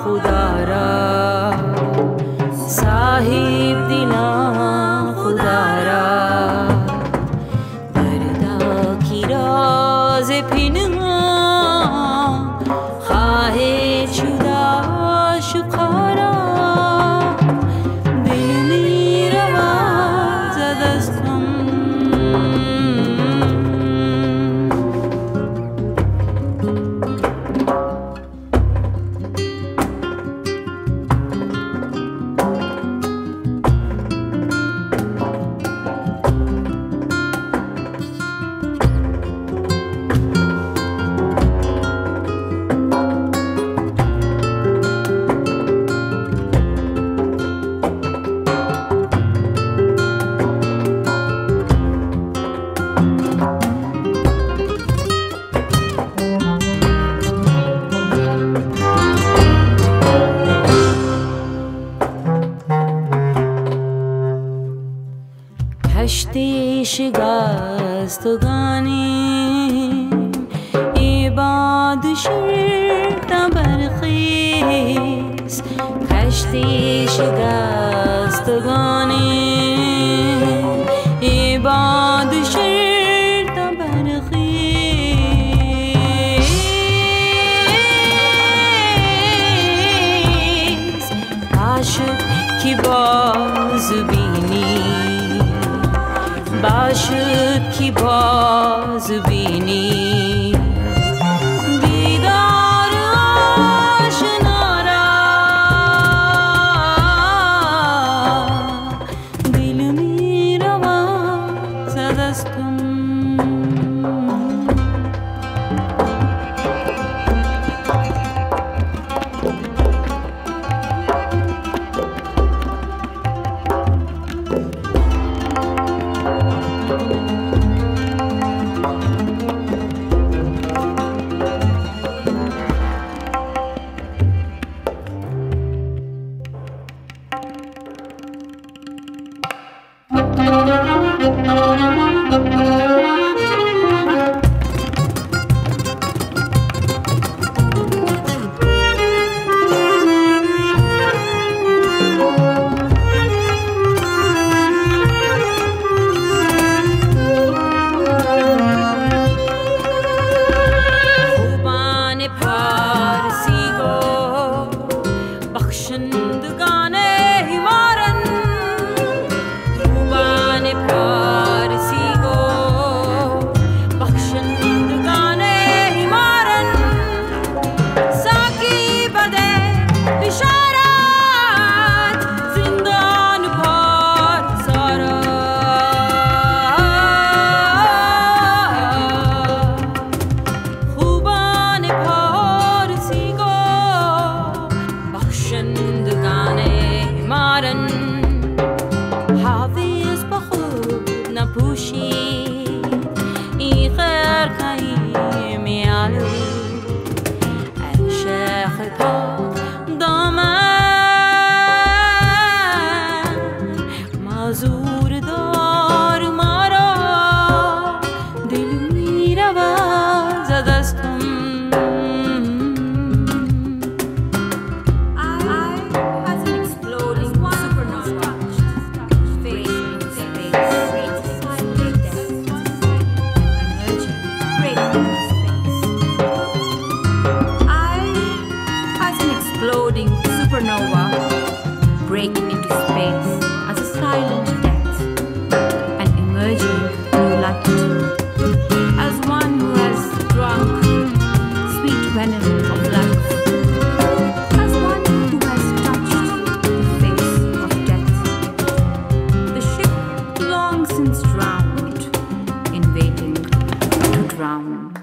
खुदारा کشتی شکستگانی ای باد شیر برخیز کشتی شکستگانی ای باد شیر برخیز عاشق کی باز بینی باشد کی باز بینی Música nós. lessons drowned in waiting to drown.